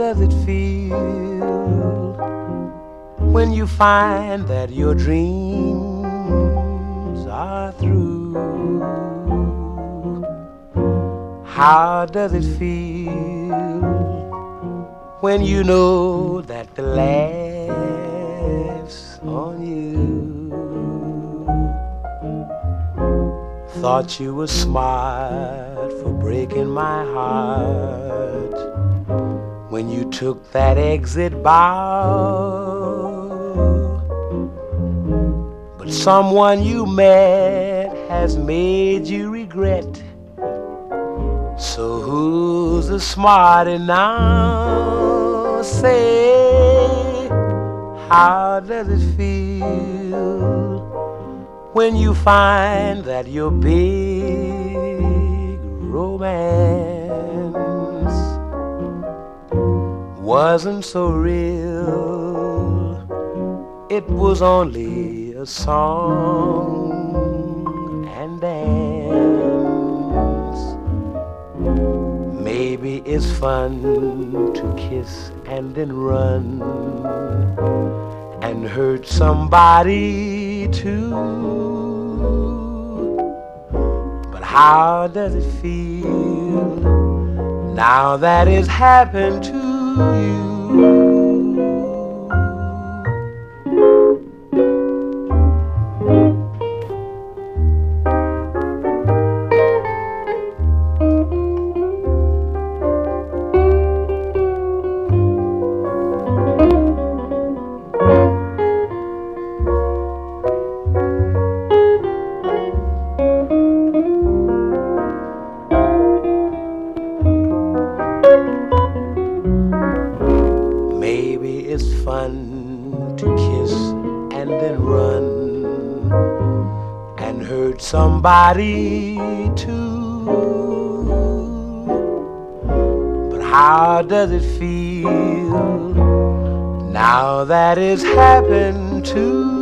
does it feel when you find that your dreams are through? How does it feel when you know that the laughs on you? Thought you were smart for breaking my heart when you took that exit bow. But someone you met has made you regret. So who's the smarter now? Say, how does it feel? when you find that your big romance wasn't so real, it was only a song and dance. Maybe it's fun to kiss and then run and hurt somebody too. But how does it feel now that it's happened to you? Somebody too. But how does it feel now that it's happened to